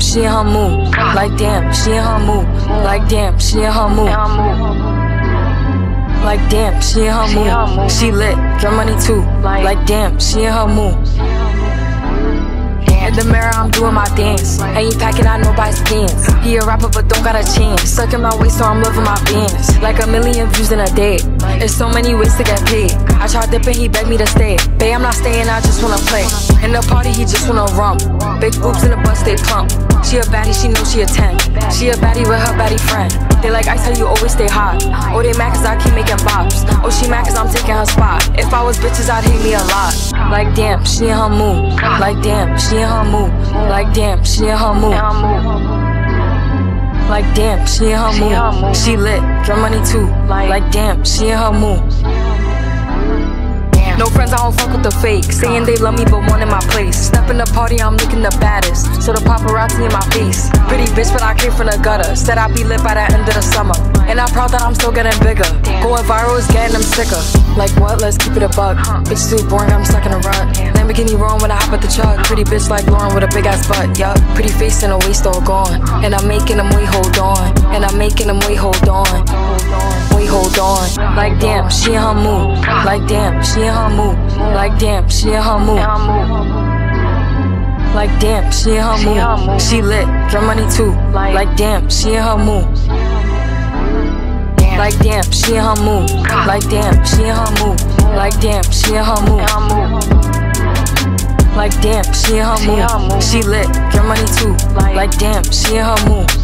she in her mood. Like damn, she in her mood. Like damn, she in her mood. Like damn, she in her mood. She lit, get money too. Like damn, she in her mood. The mirror, I'm doing my dance. Ain't packing out nobody's pants. He a rapper, but don't got a chance. Sucking my waist, so I'm loving my bands. Like a million views in a day. There's so many ways to get paid. I tried dipping, he begged me to stay. Babe, I'm not staying, I just wanna play. In the party, he just wanna rump. Big boobs in the bus, they plump. She a baddie, she know she a 10. She a baddie with her baddie friend. They like I tell you always stay hot. Oh, they mad cause I keep making bops. Oh, she mad cause I'm taking her spot. If I was bitches, I'd hate me a lot. Like damn, she in her mood. Like damn, she in her mood. Like damn, she in her mood. Like damn, she in her mood. She lit, get money too. Like damn, she in her mood. No friends, I don't fuck with the fake. Saying they love me, but one in my place. Step in the party, I'm looking the baddest. So the paparazzi in my face. Pretty bitch, but I came from the gutter. Said I'd be lit by the end of the summer. And I'm proud that I'm still getting bigger. Going viral is getting them sicker. Like what? Let's keep it a buck. Bitch too boring, I'm stuck in a rut. Lamborghini wrong when I hop at the truck. Pretty bitch like Lauren with a big ass butt. Yup. Pretty face and a waist all gone. And I'm making them wait, hold on. And I'm making them wait, hold on. Wait, hold on. Like damn, she in her mood. Like damn, she in her mood. Like damn, she in her mood. Like damn, she in her mood. She lit, get money too. Like damn, she in her mood. Like damn, she in her mood. Like damn, she in her mood. Like damn, she in her mood. Like damn, she in her mood. She lit, get money too. Like damn, she in her mood.